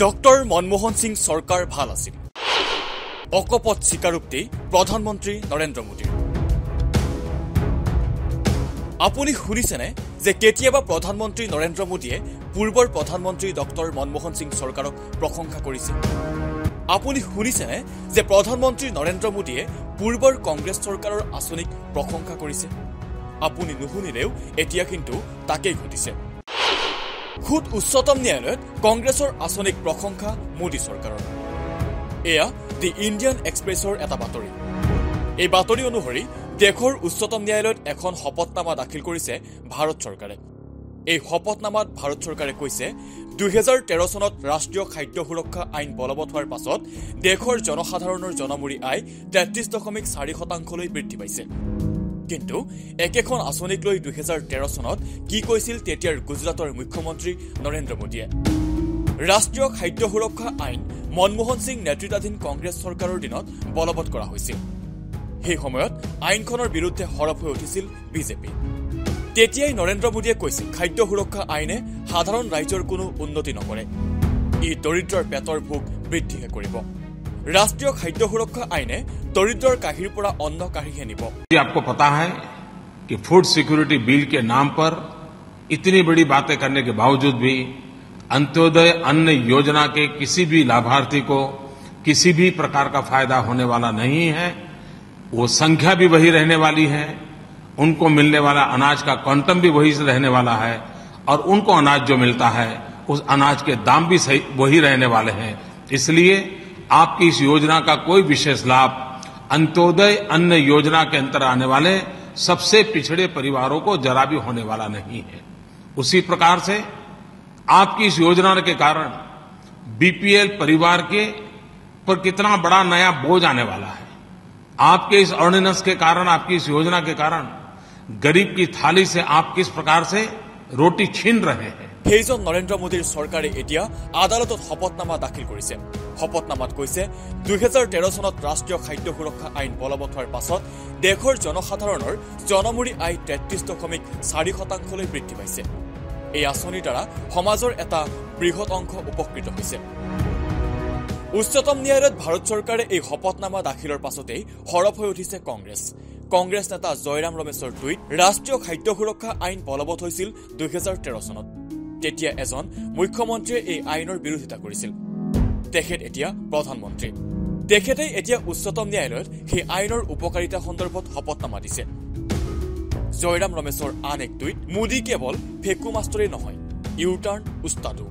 Doctor Manmohan Singh চৰকাৰ ভাল আছিল। অকপট স্বীকাৰোক্তি প্ৰধানমন্ত্ৰী নৰেন্দ্ৰ মোদীৰ। আপুনি শুনিছেনে যে কেতিয়াবা প্ৰধানমন্ত্ৰী নৰেন্দ্ৰ মোদীয়ে পূৰ্বৰ প্ৰধানমন্ত্ৰী ডক্টৰ মনমোহন সিং চৰকাৰক প্ৰশংসা কৰিছে আপুনি শুনিছেনে যে প্ৰধানমন্ত্ৰী নৰেন্দ্ৰ মোদীয়ে পূৰ্বৰ কংগ্ৰেছ চৰকাৰৰ আঁচনিক প্ৰশংসা কৰিছে? আপুনি নুশুনিলেও এতিয়া কিন্তু তাকেই ঘটিছে। খুদ উচ্চতম ন্যায়ালয়ত কংগ্ৰেছৰ আঁচনিক প্ৰশংসা মোদী চৰকাৰৰ। এয়া দি ইণ্ডিয়ান এক্সপ্ৰেছৰ এটা বাতৰি। এই বাতৰি অনুসৰি দেশৰ উচ্চতম ন্যায়ালয়ত এখন শপতনামা দাখিল কৰিছে ভাৰত চৰকাৰে। এই শপতনামাত ভাৰত চৰকাৰে কৈছে দুহেজাৰ তেৰ চনত ৰাষ্ট্ৰীয় খাদ্য সুৰক্ষা আইন বলবৎ হোৱাৰ পাছত দেশৰ জনসাধাৰণৰ জনমূৰি আয় তেত্ৰিছ দশমিক চাৰি শতাংশলৈ বৃদ্ধি পাইছে। কিন্তু একেখন আঁচনিক লৈ দুহেজাৰ তেৰ চনত কি কৈছিল তেতিয়াৰ গুজৰাটৰ মুখ্যমন্ত্ৰী নৰেন্দ্ৰ মোদীয়ে? ৰাষ্ট্ৰীয় খাদ্য সুৰক্ষা আইন মনমোহন সিং নেতৃত্বাধীন কংগ্ৰেছ চৰকাৰৰ দিনত বলবৎ কৰা হৈছিল। সেই সময়ত আইনখনৰ বিৰুদ্ধে সৰব হৈ উঠিছিল বিজেপি। তেতিয়াই নৰেন্দ্ৰ মোদীয়ে কৈছিল খাদ্য সুৰক্ষা আইনে সাধাৰণ ৰাইজৰ কোনো উন্নতি নকৰে। ই দৰিদ্ৰৰ পেটৰ ভোক বৃদ্ধিহে কৰিব। राष्ट्रीय खाद्य सुरक्षा आईने दरिद्र कहिर अन्न काढ़ी आपको पता है कि फ़ूड सिक्योरिटी बिल के नाम पर इतनी बड़ी बातें करने के बावजूद भी अंत्योदय अन्न योजना के किसी भी लाभार्थी को किसी भी प्रकार का फ़ायदा होने वाला नहीं है। वो संख्या भी वही रहने वाली है, उनको मिलने वाला अनाज का क्वांटम भी वही रहने वाला है और उनको अनाज जो मिलता है, उस अनाज के दाम भी सही, वही रहने वाले हैं। इसलिए आपकी इस योजना का कोई विशेष लाभ अंत्योदय अन्न योजना के अंतर आने वाले सबसे पिछड़े परिवारों को जरा भी होने वाला नहीं है। उसी प्रकार से आपकी इस योजना के कारण बीपीएल परिवार के पर कितना बड़ा नया बोझ आने वाला है। आपके इस ऑर्डिनेंस के कारण, आपकी इस योजना के कारण गरीब की थाली से आप किस प्रकार से रोटी छीन रहे हैं? সেইজন নৰেন্দ্ৰ মোদীৰ চৰকাৰে এতিয়া আদালতত শপতনামা দাখিল কৰিছে। শপতনামাত কৈছে দুহেজাৰ তেৰ চনত ৰাষ্ট্ৰীয় খাদ্য সুৰক্ষা আইন বলবৎ হোৱাৰ পাছত দেশৰ জনসাধাৰণৰ জনমূৰি আয় তেত্ৰিছ দশমিক চাৰি শতাংশলৈ বৃদ্ধি পাইছে। এই আঁচনিৰ দ্বাৰা সমাজৰ এটা বৃহৎ অংশ উপকৃত হৈছে। উচ্চতম ন্যায়ালয়ত ভাৰত চৰকাৰে এই শপতনামা দাখিলৰ পাছতেই সৰব হৈ উঠিছে কংগ্ৰেছ। কংগ্ৰেছ নেতা জয়ৰাম ৰমেশৰ টুইট ৰাষ্ট্ৰীয় খাদ্য সুৰক্ষা আইন বলবৎ হৈছিল দুহেজাৰ তেৰ চনত। তেতিয়া এজন মুখ্যমন্ত্ৰীয়ে এই আইনৰ বিৰোধিতা কৰিছিল। তেখেত এতিয়া প্ৰধানমন্ত্ৰী। তেখেতে এতিয়া উচ্চতম ন্যায়ালয়ত সেই আইনৰ উপকাৰিতা সন্দৰ্ভত শপতনামা দিছে। জয়ৰাম ৰমেশৰ আন এক টুইট মোদী কেৱল ফেকু মাষ্টৰেই নহয় ইউ টাৰ্ণ উস্তাদো।